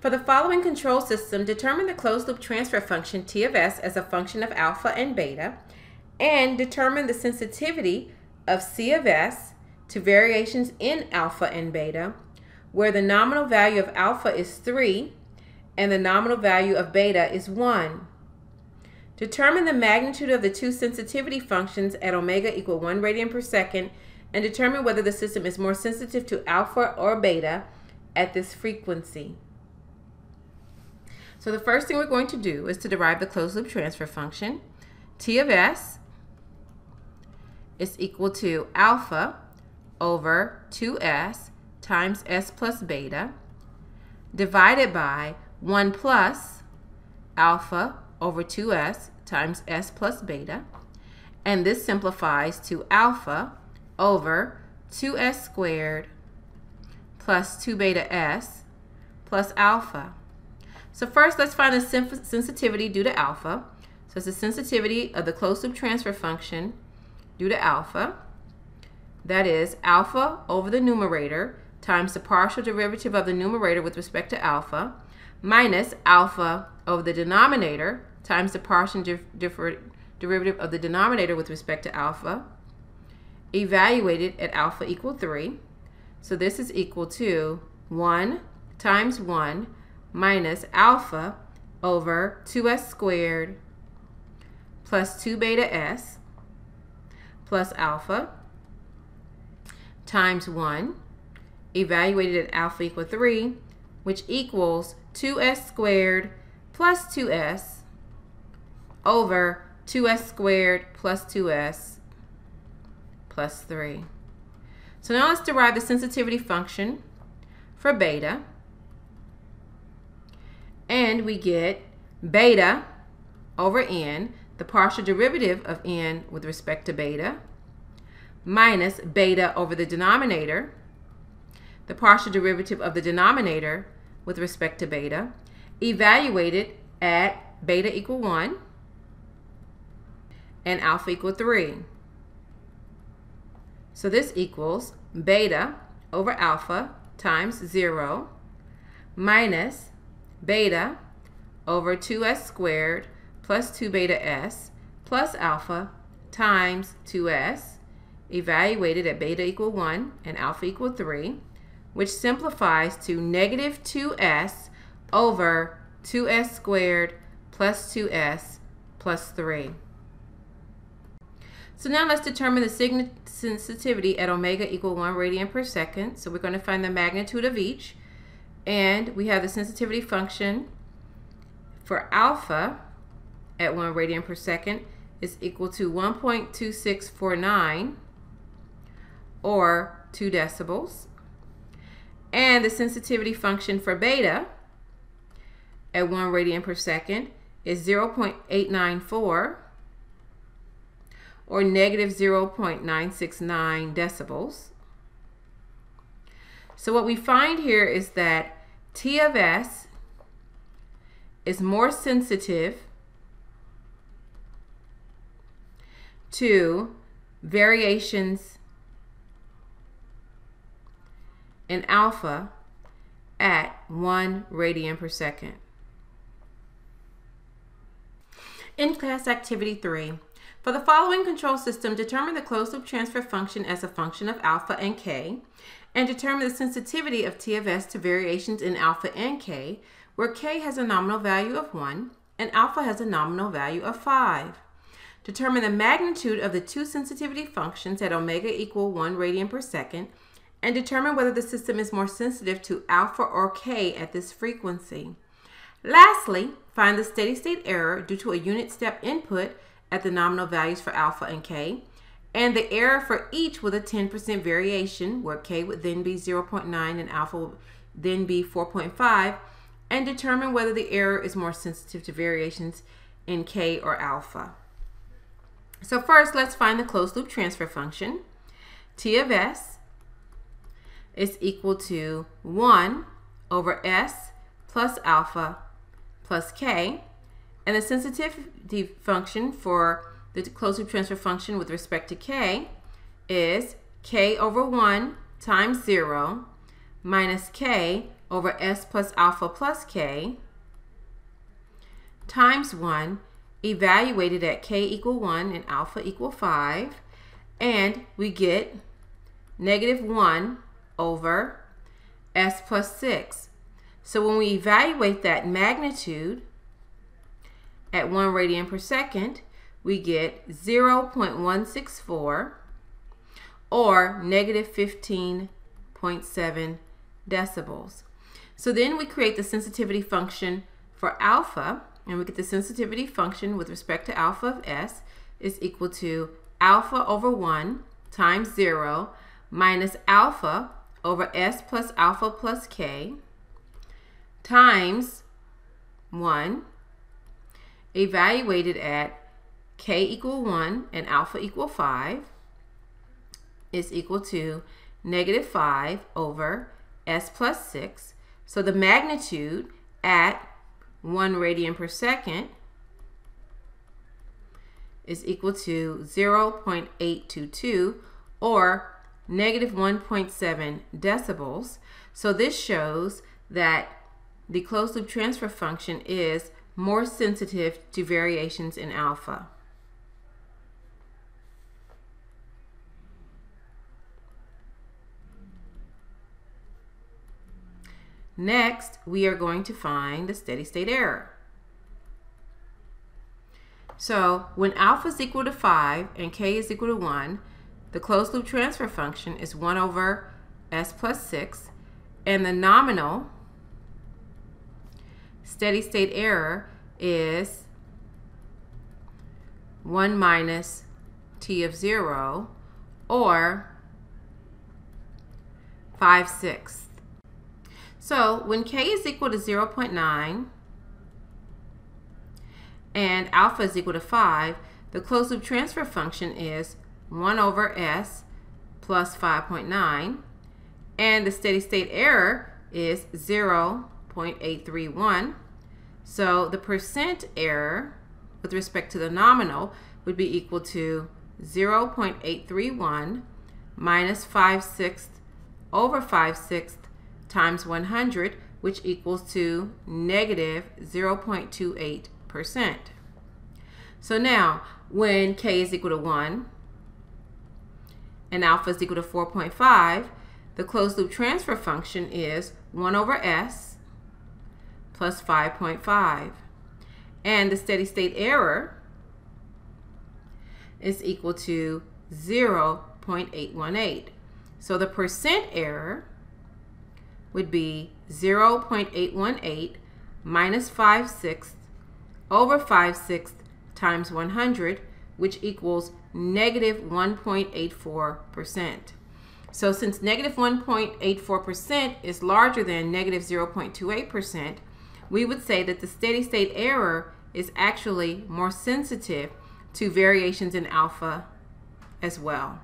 For the following control system, determine the closed loop transfer function T of S as a function of alpha and beta, and determine the sensitivity of C of S to variations in alpha and beta, where the nominal value of alpha is 3 and the nominal value of beta is 1. Determine the magnitude of the two sensitivity functions at omega equal 1 radian per second and determine whether the system is more sensitive to alpha or beta at this frequency. So the first thing we're going to do is to derive the closed loop transfer function. T of S is equal to alpha over 2s times s plus beta divided by 1 plus alpha over 2s times s plus beta. And this simplifies to alpha over 2s squared plus 2 beta s plus alpha. So first, let's find the sensitivity due to alpha. So it's the sensitivity of the closed loop transfer function due to alpha. That is alpha over the numerator times the partial derivative of the numerator with respect to alpha minus alpha over the denominator times the partial derivative of the denominator with respect to alpha evaluated at alpha equal 3. So this is equal to 1 times 1 minus alpha over 2s squared plus 2 beta s plus alpha times 1 evaluated at alpha equal 3 which equals 2s squared plus 2s over 2s squared plus 2s plus 3. So now let's derive the sensitivity function for beta. And we get beta over n, the partial derivative of n with respect to beta, minus beta over the denominator, the partial derivative of the denominator with respect to beta, evaluated at beta equal 1 and alpha equal 3. So this equals beta over alpha times 0 minus beta over 2s squared plus 2 beta s plus alpha times 2s evaluated at beta equal 1 and alpha equal 3, which simplifies to negative 2s over 2s squared plus 2s plus 3. So now let's determine the sensitivity at omega equal 1 radian per second. So we're going to find the magnitude of each. And we have the sensitivity function for alpha at 1 radian per second is equal to 1.2649 or 2 decibels. And the sensitivity function for beta at 1 radian per second is 0.894 or negative 0.969 decibels. So what we find here is that T of S is more sensitive to variations in alpha at 1 radian per second. In class activity 3, for the following control system, determine the closed loop transfer function as a function of alpha and k, and determine the sensitivity of T of S to variations in alpha and k, where k has a nominal value of 1 and alpha has a nominal value of 5. Determine the magnitude of the two sensitivity functions at omega equal 1 radian per second, and determine whether the system is more sensitive to alpha or k at this frequency. Lastly, find the steady state error due to a unit step input at the nominal values for alpha and k, and the error for each with a 10% variation, where k would then be 0.9 and alpha would then be 4.5, and determine whether the error is more sensitive to variations in k or alpha. So first, let's find the closed loop transfer function. T of s is equal to 1 over s plus alpha plus k. And the sensitivity function for the closed loop transfer function with respect to k is k over 1 times 0 minus k over s plus alpha plus k times 1 evaluated at k equal 1 and alpha equal 5 and we get negative 1 over s plus 6. So when we evaluate that magnitude at 1 radian per second, we get 0.164 or negative 15.7 decibels. So then we create the sensitivity function for alpha, and we get the sensitivity function with respect to alpha of s is equal to alpha over 1 times 0 minus alpha over s plus alpha plus k times 1 evaluated at k equal 1 and alpha equal 5 is equal to negative 5 over s plus 6. So the magnitude at 1 radian per second is equal to 0.822 or negative 1.7 decibels. So this shows that the closed loop transfer function is more sensitive to variations in alpha. Next, we are going to find the steady state error. So when alpha is equal to 5 and k is equal to 1, the closed loop transfer function is 1 over s plus 6, and the nominal steady state error is 1 minus t of 0, or 5 sixths. So when k is equal to 0 0.9 and alpha is equal to 5, the closed loop transfer function is 1 over s plus 5.9 and the steady state error is 0.831. So the percent error with respect to the nominal would be equal to 0.831 minus 5 sixths over 5 sixths times 100, which equals to negative 0.28%. So now, when k is equal to 1 and alpha is equal to 4.5, the closed loop transfer function is 1 over s plus 5.5. And the steady state error is equal to 0.818. So the percent error would be 0.818 minus 5 sixths over 5 sixths times 100, which equals negative 1.84%. So since negative 1.84% is larger than negative 0.28%, we would say that the steady state error is actually more sensitive to variations in alpha as well.